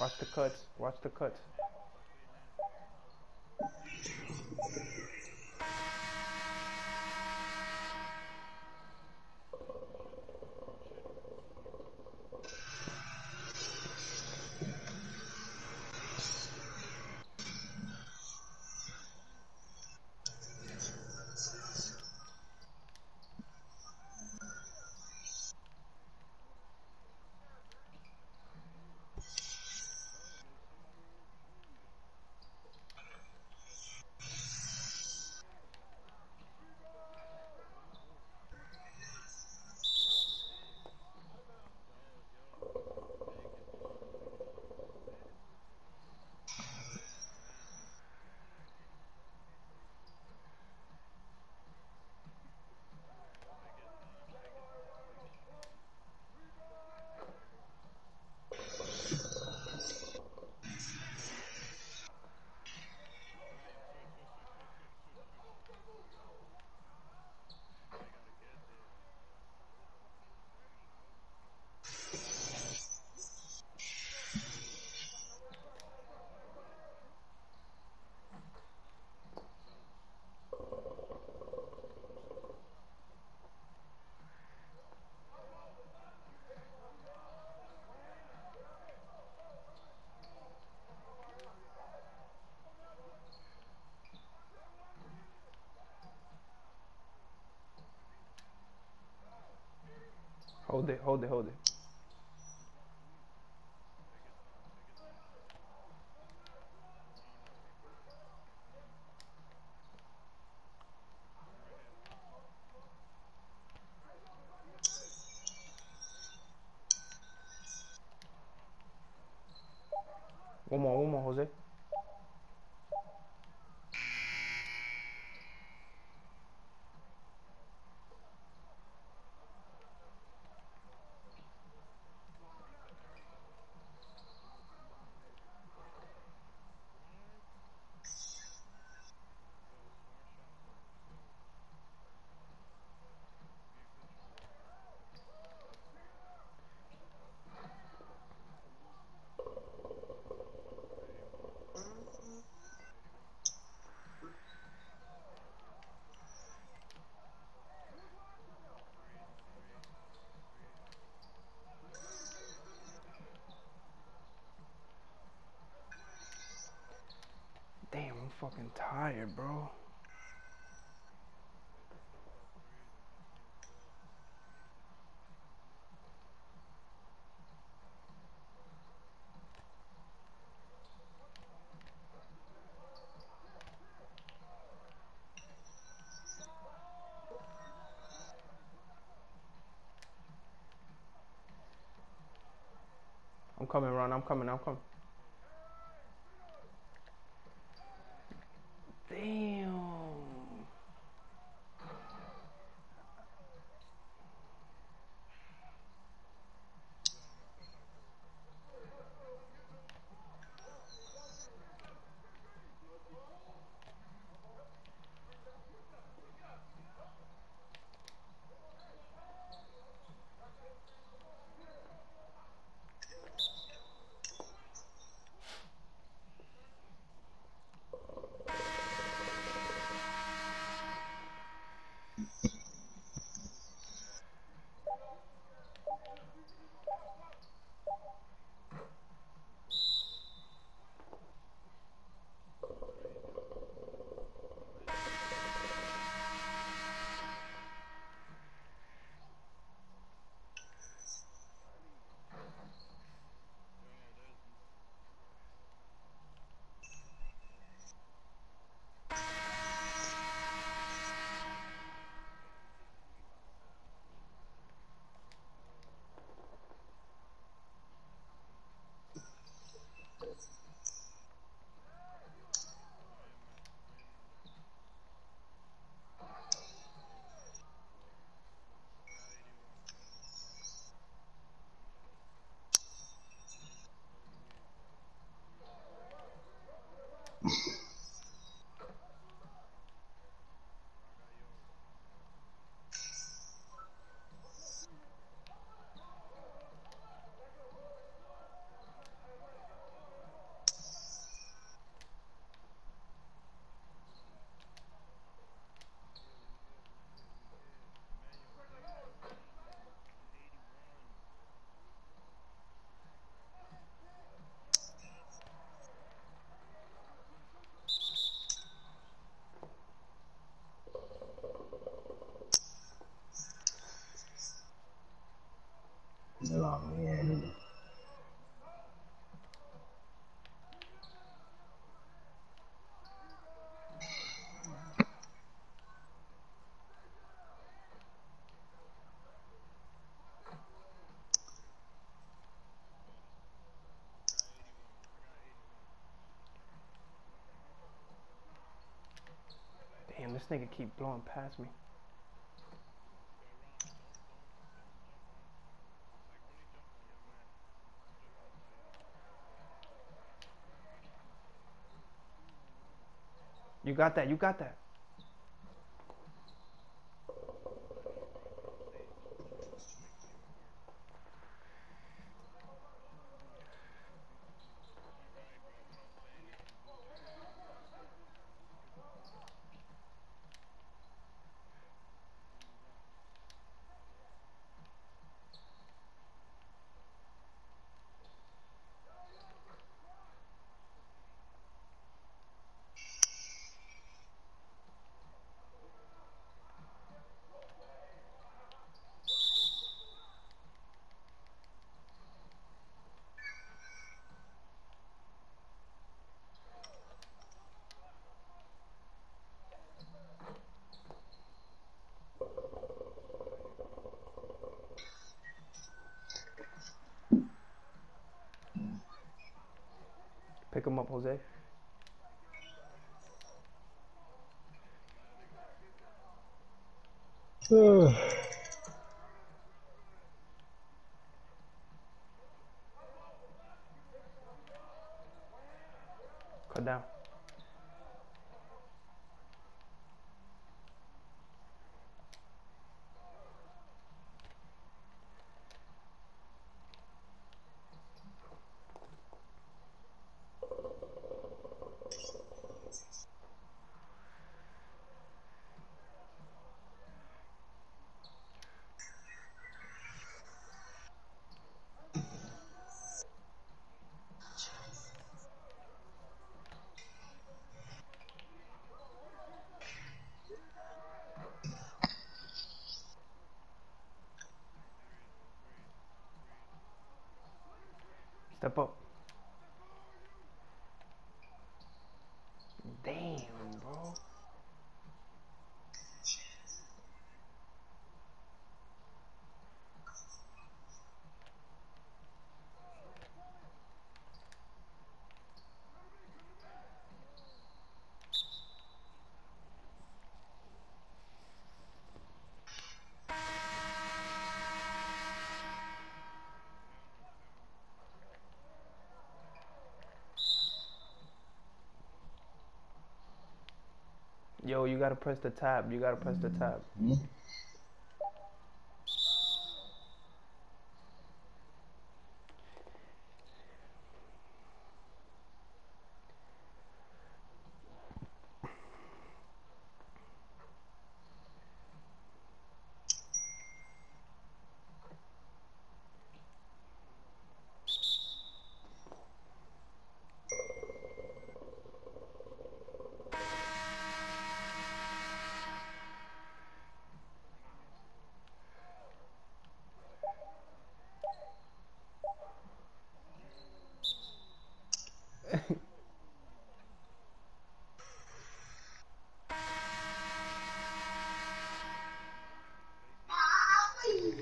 Watch the cuts. Watch the cuts. Hold it, hold it, hold it. Tired, bro. I'm coming, Ron. I'm coming. I'm coming. Damn, this nigga keep blowing past me. You got that. You got that. Pick him up, Jose. Cut Step up. Damn, bro. Yo, you gotta press the tab. You gotta press the tab. Hmm?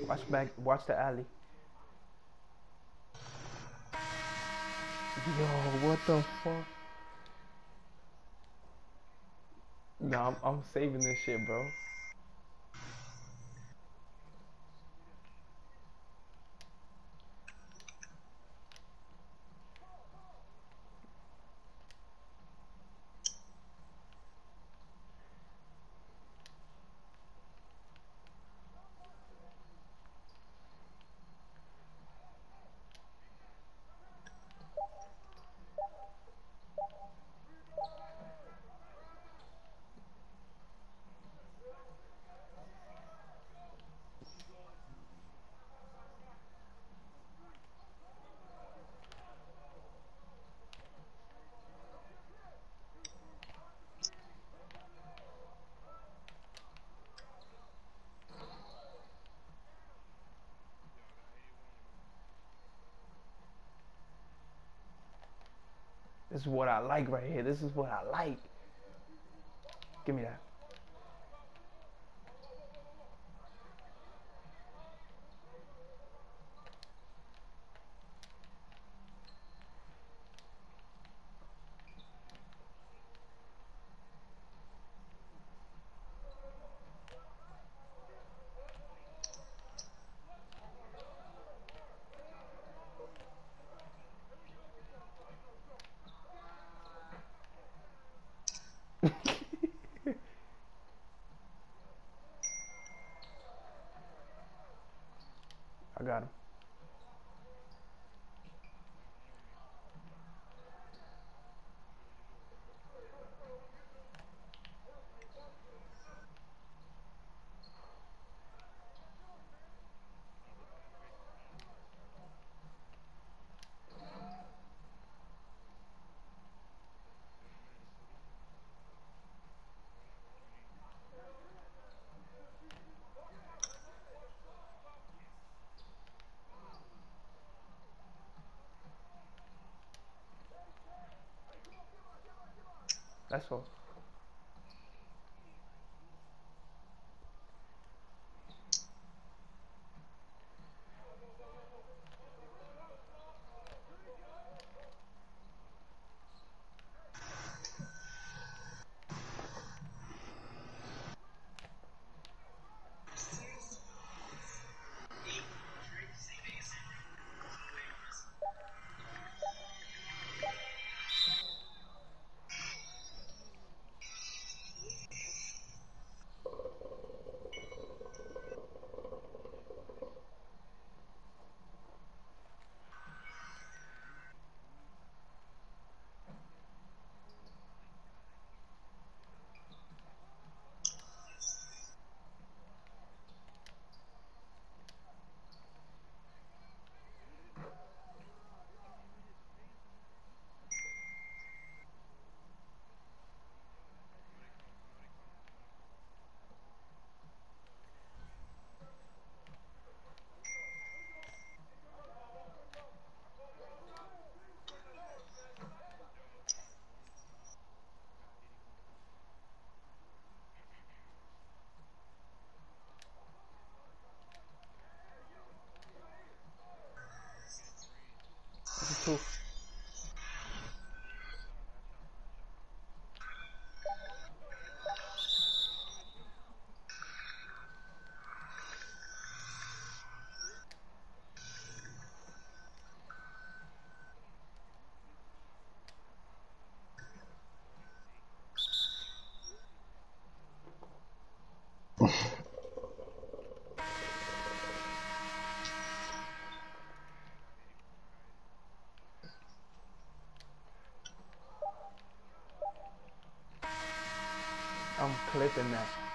Watch back. Watch the alley. Yo, what the fuck? Nah, I'm, I'm saving this shit, bro. This is what I like right here. This is what I like. Give me that. I got him. That's all. This is two. I'm clipping that.